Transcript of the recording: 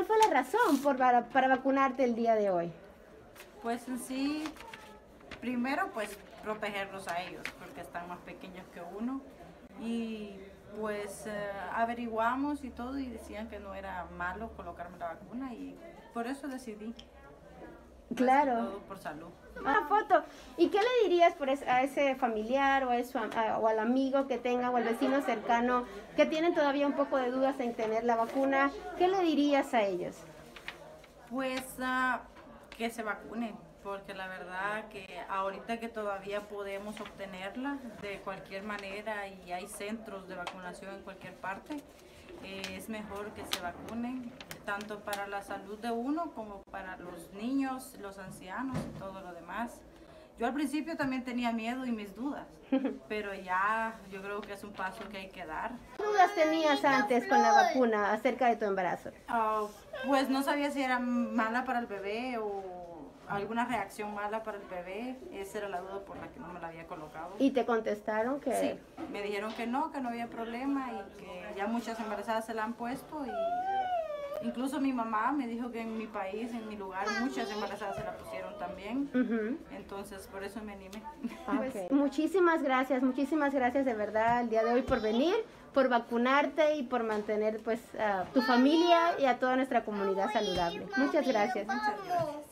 ¿cuál fue la razón por, para, vacunarte el día de hoy? Pues en sí, primero pues protegerlos a ellos, porque están más pequeños que uno. Y pues eh, averiguamos y todo y decían que no era malo colocarme la vacuna y por eso decidí. Más que Claro. todo por salud. Una foto. ¿Y qué le dirías por es- a ese familiar o, a eso, a- o al amigo que tenga o al vecino cercano que tienen todavía un poco de dudas en tener la vacuna? ¿Qué le dirías a ellos? Pues ah, que se vacunen, porque la verdad que ahorita que todavía podemos obtenerla de cualquier manera y hay centros de vacunación en cualquier parte, eh, es mejor que se vacunen, tanto para la salud de uno como para los niños, los ancianos y todo lo demás. Yo al principio también tenía miedo y mis dudas, pero ya yo creo que es un paso que hay que dar. ¿Qué dudas tenías antes con la vacuna acerca de tu embarazo? Ah, pues no sabía si era mala para el bebé o alguna reacción mala para el bebé. Esa era la duda por la que no me la había colocado. Y te contestaron que... Sí, me dijeron que no, que no había problema y que ya muchas embarazadas se la han puesto y incluso mi mamá me dijo que en mi país, en mi lugar, muchas embarazadas se la pusieron también. Entonces por eso me animé. Ok. Muchísimas gracias, muchísimas gracias de verdad el día de hoy por venir, por vacunarte y por mantener pues a tu familia y a toda nuestra comunidad saludable. Muchas gracias. Muchas gracias.